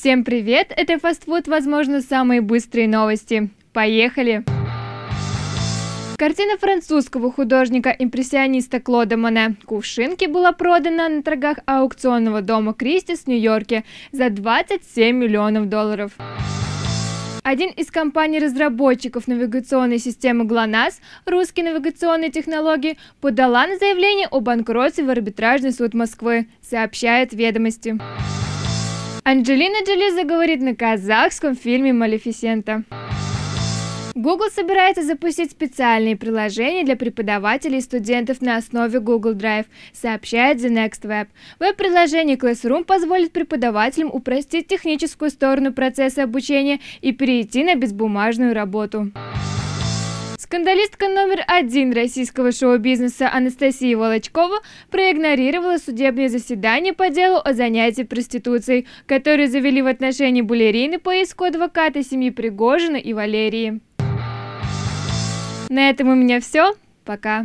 Всем привет! Это фастфуд, возможно, самые быстрые новости. Поехали! Картина французского художника-импрессиониста Клода Моне «Кувшинки» была продана на торгах аукционного дома Кристис в Нью-Йорке за 27 миллионов долларов. Один из компаний-разработчиков навигационной системы ГЛОНАСС, русские навигационные технологии, подала на заявление о банкротстве в арбитражный суд Москвы, сообщает ведомости. Анджелина Джоли заговорит на казахском фильме «Малефисента». Google собирается запустить специальные приложения для преподавателей и студентов на основе Google Drive, сообщает The Next Web. Веб-приложение Classroom позволит преподавателям упростить техническую сторону процесса обучения и перейти на безбумажную работу. Скандалистка номер один российского шоу-бизнеса Анастасия Волочкова проигнорировала судебное заседание по делу о занятии проституцией, которое завели в отношении балерины по иску адвоката семьи Пригожина и Валерии. На этом у меня все. Пока.